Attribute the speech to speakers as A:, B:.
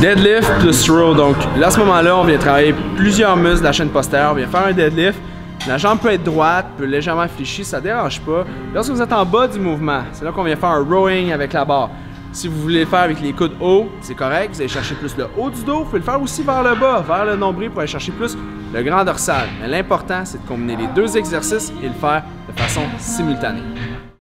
A: Deadlift plus row. Donc à ce moment-là, on vient travailler plusieurs muscles de la chaîne postérieure. On vient faire un deadlift. La jambe peut être droite, peut légèrement fléchir, ça dérange pas. Lorsque vous êtes en bas du mouvement, c'est là qu'on vient faire un rowing avec la barre. Si vous voulez le faire avec les coudes hauts, c'est correct. Vous allez chercher plus le haut du dos. Vous pouvez le faire aussi vers le bas, vers le nombril pour aller chercher plus le grand dorsal. Mais l'important, c'est de combiner les deux exercices et le faire de façon simultanée.